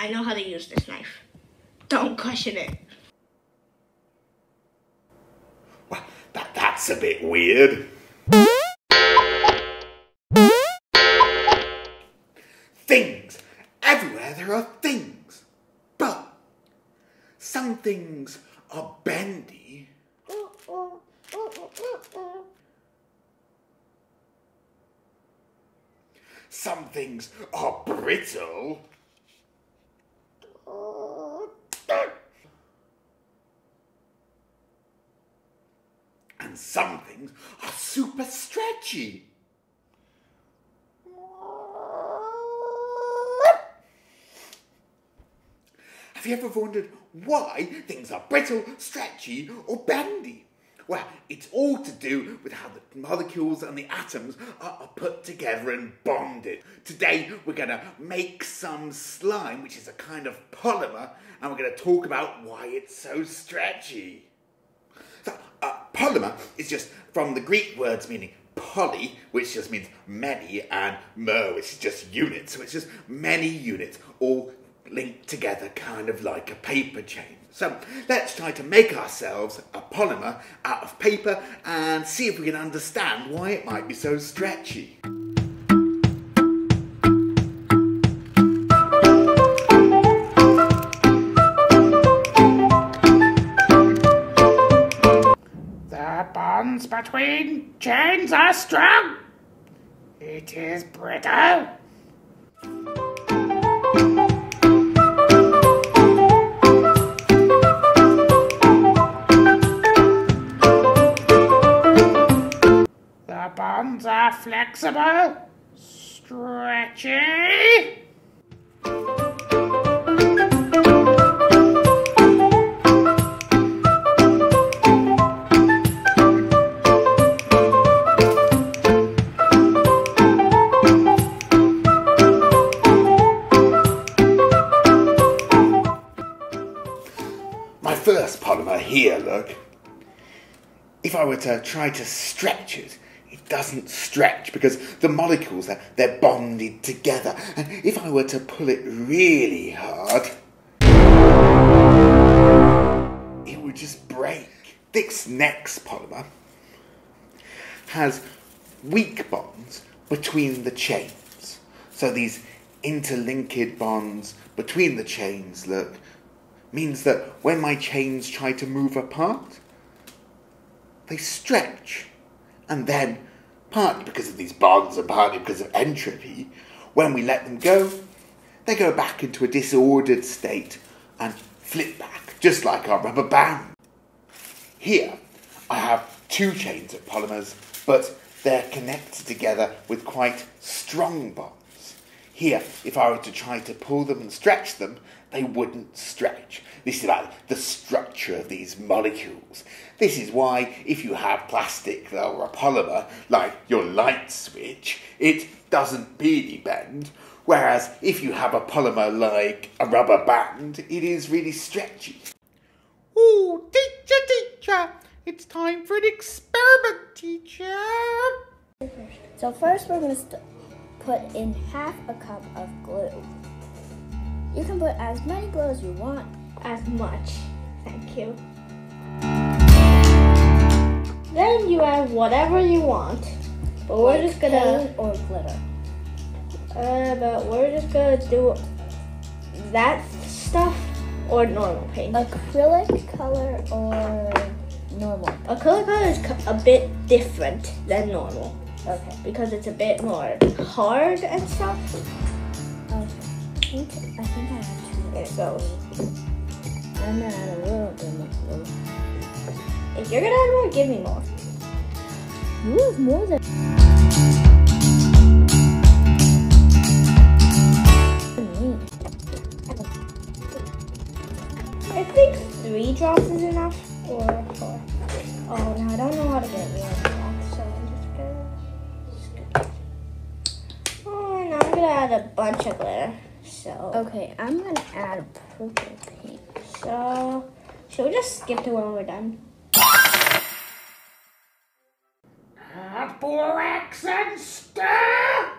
I know how to use this knife. Don't question it. Well, that, that's a bit weird. Things. Everywhere there are things. But some things are bendy. Some things are brittle. And some things are super stretchy. Have you ever wondered why things are brittle, stretchy, or bendy? Well, it's all to do with how the molecules and the atoms are, are put together and bonded. Today, we're going to make some slime, which is a kind of polymer, and we're going to talk about why it's so stretchy. Polymer is just from the Greek words meaning poly, which just means many, and mer, which is just units. So it's just many units all linked together, kind of like a paper chain. So let's try to make ourselves a polymer out of paper and see if we can understand why it might be so stretchy. Between chains are strong. It is brittle. The bonds are flexible, stretchy. First polymer here, look. If I were to try to stretch it, it doesn't stretch because the molecules are they're bonded together. And if I were to pull it really hard, it would just break. This next polymer has weak bonds between the chains. So these interlinked bonds between the chains, look, means that when my chains try to move apart, they stretch. And then, partly because of these bonds and partly because of entropy, when we let them go, they go back into a disordered state and flip back, just like our rubber band. Here, I have two chains of polymers, but they're connected together with quite strong bonds. Here, if I were to try to pull them and stretch them, they wouldn't stretch. This is about the structure of these molecules. This is why, if you have plastic or a polymer, like your light switch, it doesn't really bend. Whereas if you have a polymer like a rubber band, it is really stretchy. Ooh, teacher, teacher, it's time for an experiment, teacher. So first we're going to st- put in half a cup of glue. You can put as many glue as you want. As much. Thank you. Then you add whatever you want. But we're like just gonna or glitter. uh but we're just gonna do that stuff or normal paint. Acrylic color or normal. Acrylic color is a bit different than normal Okay. because it's a bit more hard and stuff. Okay. I think I, think I have two. There it goes. I'm gonna add a little bit more. If you're gonna add more, give me more. You have more than. I think three drops a bunch of glitter. So, Okay, I'm gonna add purple paint. so should we just skip to when we're done? Add borax and stir.